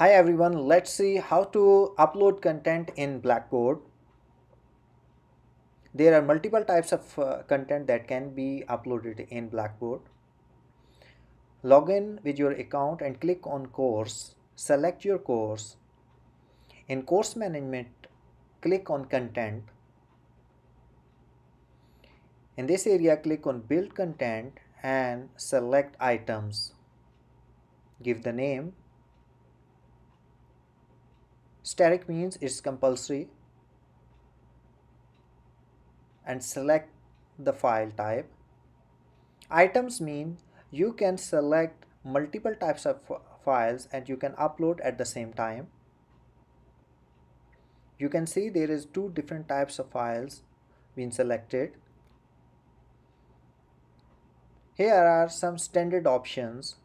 Hi everyone, let's see how to upload content in Blackboard. There are multiple types of uh, content that can be uploaded in Blackboard. Log in with your account and click on course. Select your course. In course management, click on content. In this area, click on build content and select items. Give the name static means it's compulsory. And select the file type. Items mean you can select multiple types of files and you can upload at the same time. You can see there is two different types of files being selected. Here are some standard options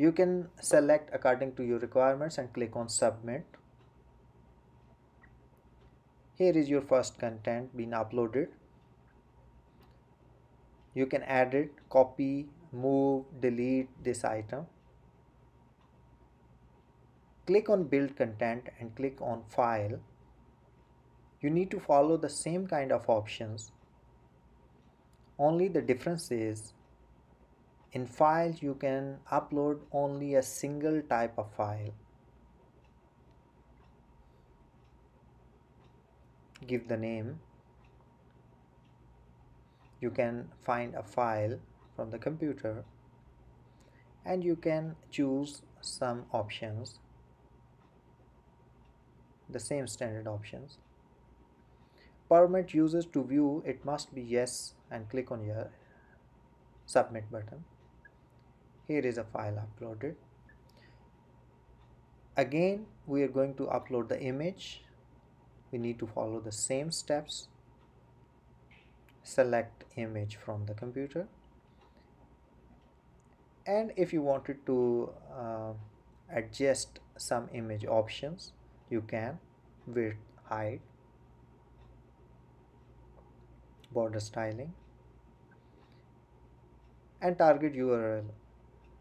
you can select according to your requirements and click on submit. Here is your first content being uploaded. You can add it copy move delete this item. Click on build content and click on file. You need to follow the same kind of options. Only the difference is in files you can upload only a single type of file. Give the name. You can find a file from the computer. And you can choose some options. The same standard options. Permit users to view. It must be yes and click on your submit button here is a file uploaded. Again we are going to upload the image. We need to follow the same steps. Select image from the computer. And if you wanted to uh, adjust some image options you can. Width height border styling and target URL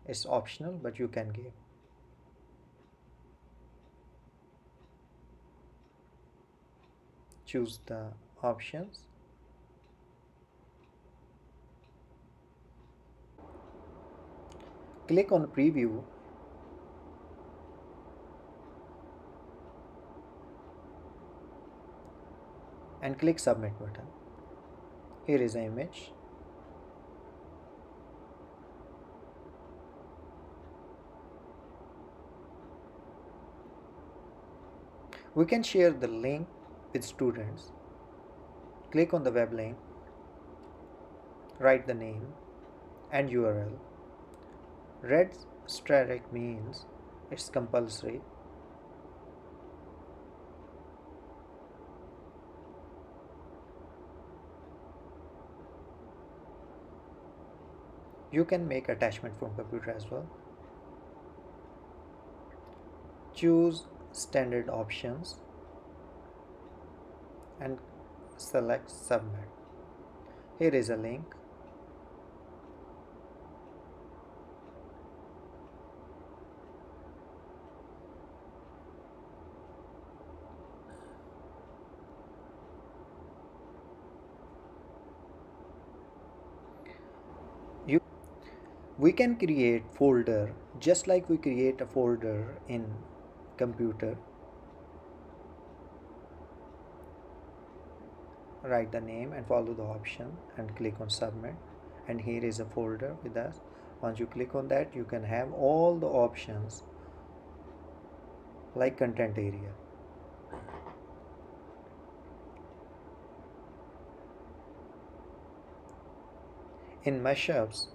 is optional but you can give. Choose the options. Click on preview. And click submit button. Here is the image We can share the link with students. Click on the web link, write the name and URL. Red static means it's compulsory. You can make attachment from computer as well. Choose standard options and select submit. Here is a link. You we can create folder just like we create a folder in computer. Write the name and follow the option and click on submit. And here is a folder with us. Once you click on that you can have all the options like content area. In mashups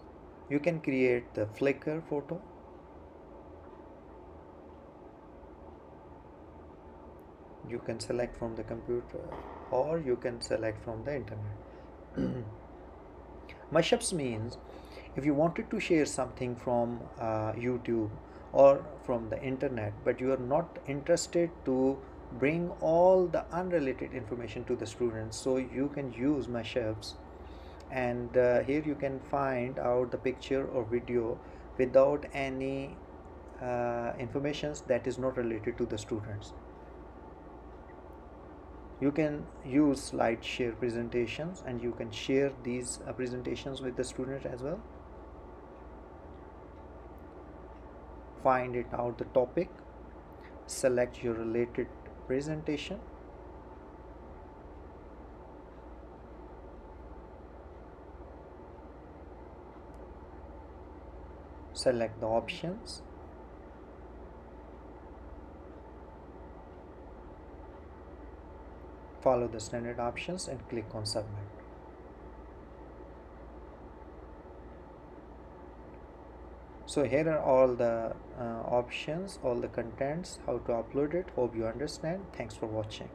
you can create the flickr photo you can select from the computer or you can select from the internet. Mashups means if you wanted to share something from uh, youtube or from the internet but you are not interested to bring all the unrelated information to the students so you can use mashups. And uh, here you can find out the picture or video without any uh, informations that is not related to the students you can use slide share presentations and you can share these uh, presentations with the student as well. Find it out the topic. Select your related presentation. Select the options follow the standard options and click on submit. So here are all the uh, options all the contents how to upload it. Hope you understand. Thanks for watching